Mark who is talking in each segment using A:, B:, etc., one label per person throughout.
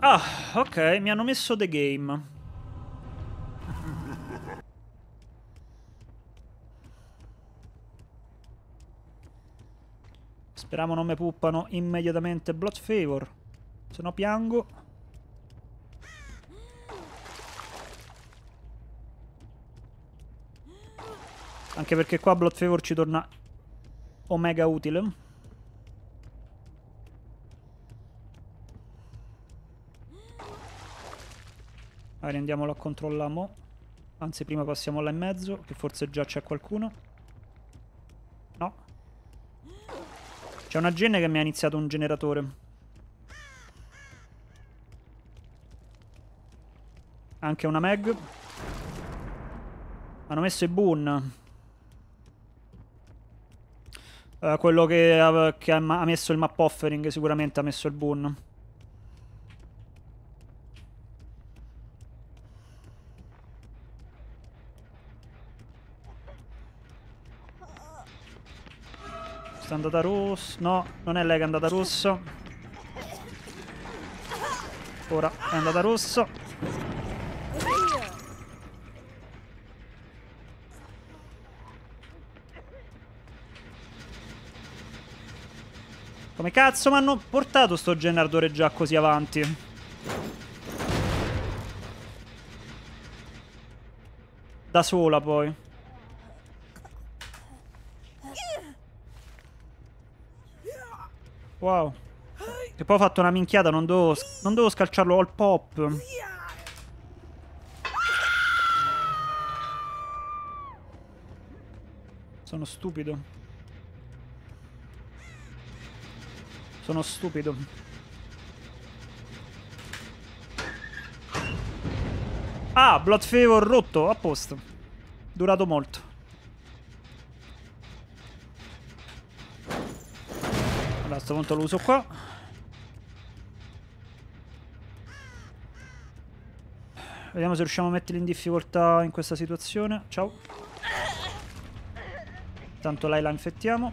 A: Ah, ok, mi hanno messo The Game. Speriamo non mi puppano immediatamente Blood Favor. Se no piango. Anche perché qua Blood Favor ci torna omega utile. Vai, andiamolo a controllare Anzi, prima passiamo là in mezzo, che forse già c'è qualcuno. No. C'è una genne che mi ha iniziato un generatore. Anche una Meg. Hanno messo i Boon. Uh, quello che, ha, che ha messo il map offering sicuramente ha messo il Boon. È andata rosso. No, non è lei che è andata rosso. Ora è andata rosso. Come cazzo mi hanno portato sto generatore già così avanti? Da sola poi. Wow. E poi ho fatto una minchiata, non dovevo, non dovevo scalciarlo al pop. Sono stupido. Sono stupido. Ah, Blood Favor rotto, a posto. Durato molto. a questo punto lo uso qua. Vediamo se riusciamo a metterli in difficoltà in questa situazione. Ciao. Tanto lei la infettiamo.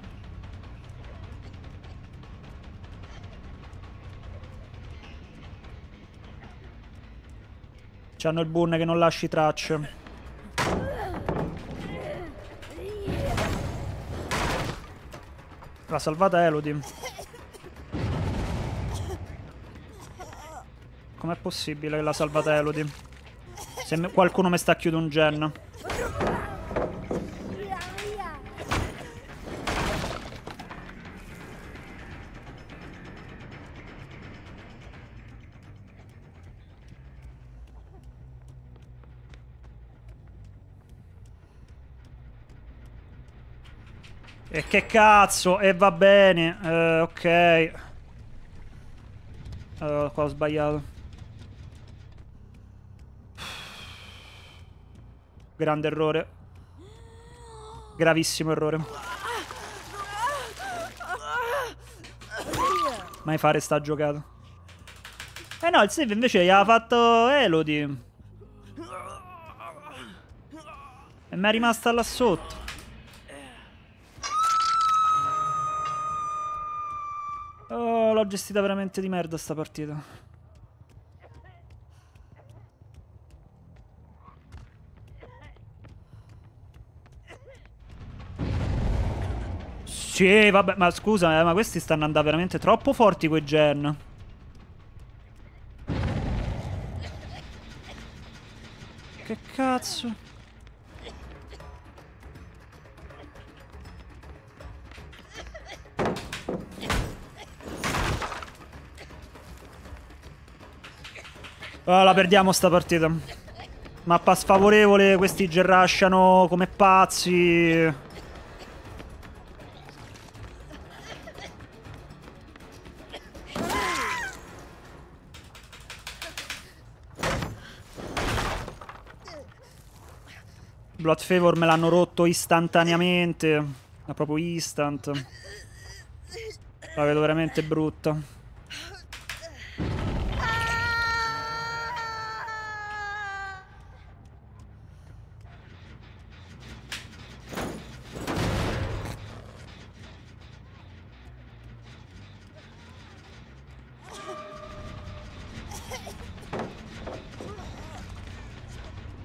A: C'hanno il boon che non lasci tracce. La salvata Elodie. Com'è possibile che la salvata Elodie? Se qualcuno mi sta chiudendo un gen. E che cazzo? E va bene. Eh, ok. Allora, qua ho sbagliato. Grande errore. Gravissimo errore. Mai fare sta giocata. Eh no, il save invece gli ha fatto Elodie. E mi è rimasta là sotto. Oh, l'ho gestita veramente di merda sta partita. Sì, vabbè, ma scusa, eh, ma questi stanno andando veramente troppo forti quei gen. Che cazzo? Oh, la perdiamo sta partita. Mappa sfavorevole, questi gerrasciano come pazzi. Blood Favor me l'hanno rotto istantaneamente. Ma proprio instant. La vedo veramente brutta.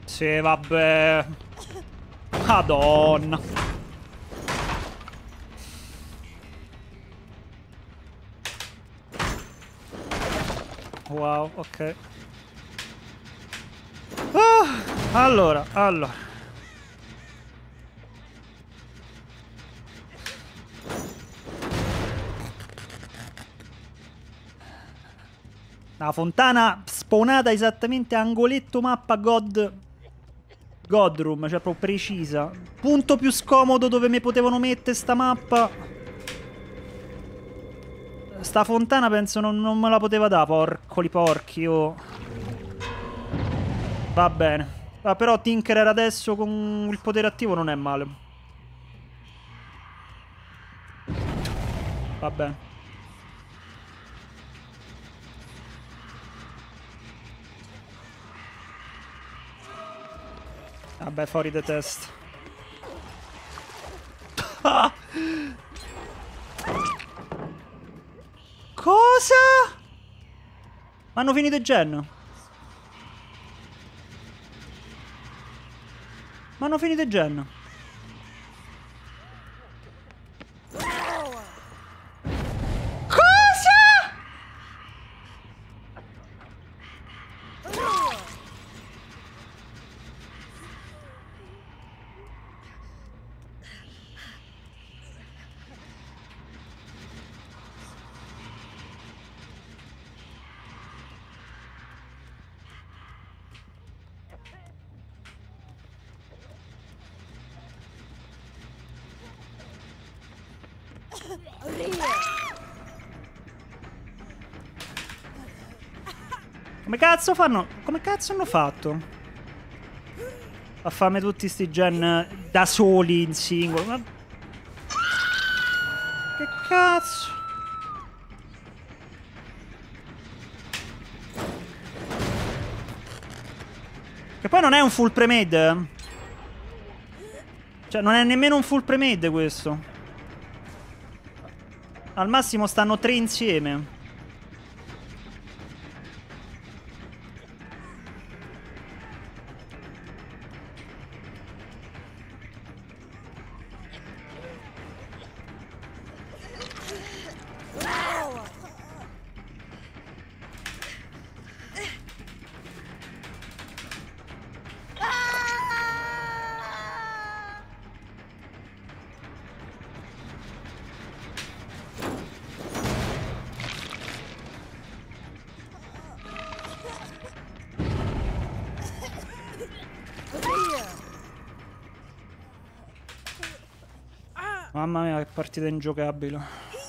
A: Sì, vabbè. Madonna. Wow, ok. Ah, allora, allora. La fontana spawnata esattamente angoletto mappa God Godroom, cioè proprio precisa. Punto più scomodo dove mi potevano mettere sta mappa. Sta fontana penso non, non me la poteva dare, porcoli porchi, oh. Va bene. Ah, però Tinkerer adesso con il potere attivo non è male. Va bene. Vabbè, fuori the test. Cosa? Ma hanno finito i gen? Ma hanno finito i gen? Come cazzo fanno? Come cazzo hanno fatto? A farmi tutti sti gen da soli in singolo. Ma... Che cazzo? Che poi non è un full premade. Cioè, non è nemmeno un full premade questo. Al massimo stanno tre insieme. Mamma mia, che partita ingiocabile.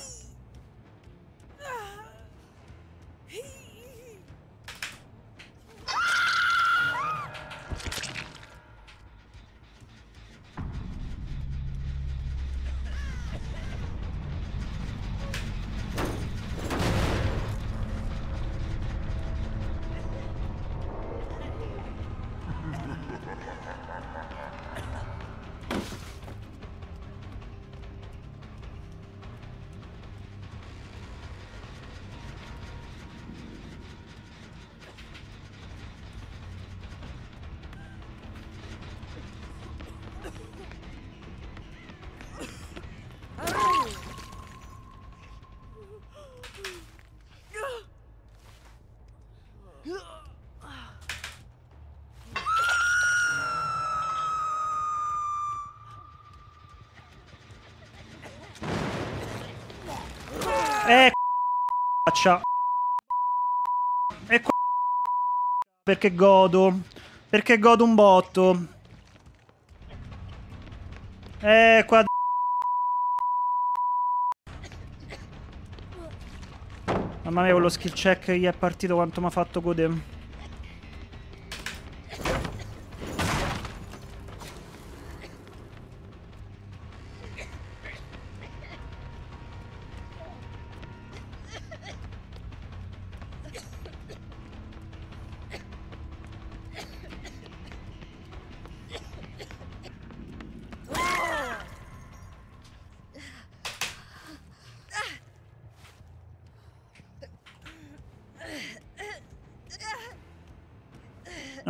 A: Eh, faccia. E qua perché godo. Perché godo un botto. Eh, qua Mamma mia, con lo skill check gli è partito quanto mi ha fatto godere.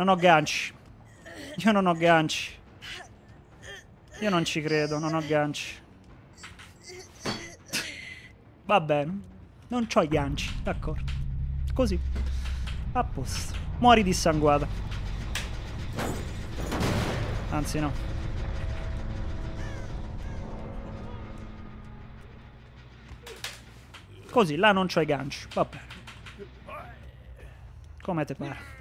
A: Non ho ganci. Io non ho ganci. Io non ci credo, non ho ganci. Va bene. Non ho i ganci, d'accordo. Così. A posto. Muori dissanguata. Anzi no. Così, là non c'ho i ganci. Va bene. Come te pare.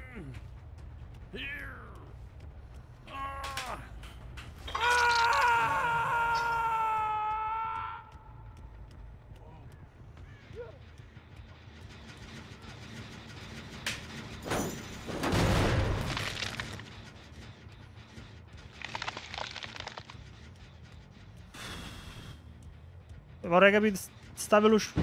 A: Oraya é bir stabilus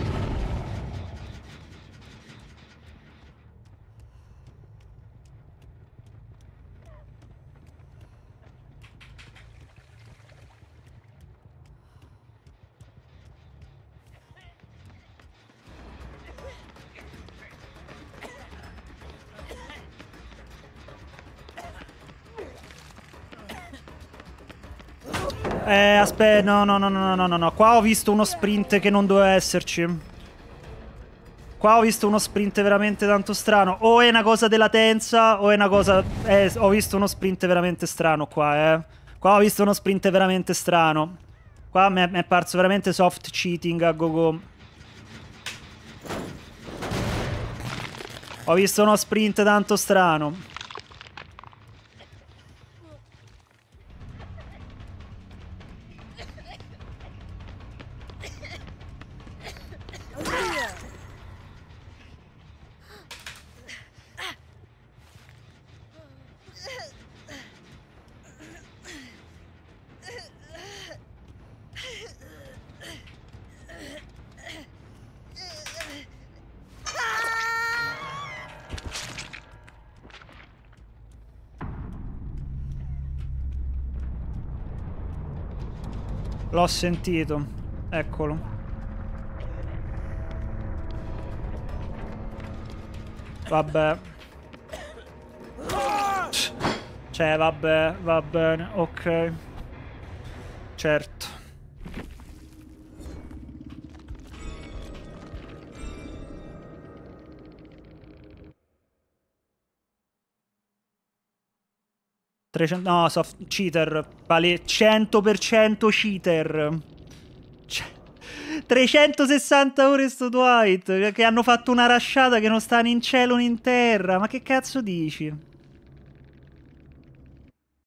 A: Eh, aspetta, no, no, no, no, no, no, no. Qua ho visto uno sprint che non doveva esserci. Qua ho visto uno sprint veramente tanto strano. O è una cosa della tenza, o è una cosa... Eh, ho visto uno sprint veramente strano qua, eh. Qua ho visto uno sprint veramente strano. Qua mi è parso veramente soft cheating a go-go. Ho visto uno sprint tanto strano. L'ho sentito. Eccolo. Vabbè. Cioè, vabbè, va bene, ok. Certo. 300, no, soft cheater. Vale 100% cheater. Cioè, 360 ore sto Dwight. Che hanno fatto una rasciata che non sta né in cielo né in terra. Ma che cazzo dici?